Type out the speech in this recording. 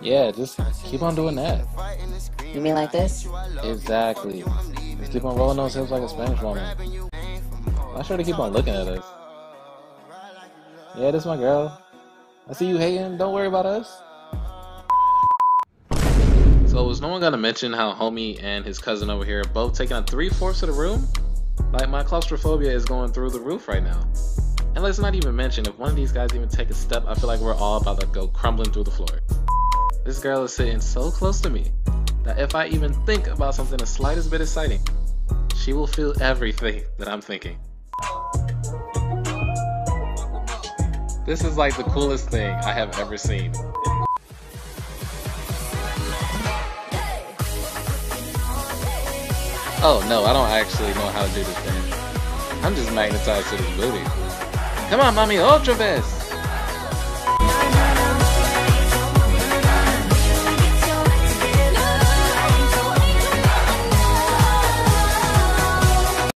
Yeah, just keep on doing that. You mean like this? Exactly. Just keep on rolling those hips like a Spanish woman. Not sure to keep on looking at us. Yeah, this my girl. I see you hating. Don't worry about us. So was no one gonna mention how homie and his cousin over here are both taking up three fourths of the room? Like my claustrophobia is going through the roof right now. And let's not even mention if one of these guys even take a step, I feel like we're all about to go crumbling through the floor. This girl is sitting so close to me that if I even think about something the slightest bit exciting, she will feel everything that I'm thinking. This is like the coolest thing I have ever seen. Oh no, I don't actually know how to do this thing. I'm just magnetized to this booty. Come on, mommy, ultra vest!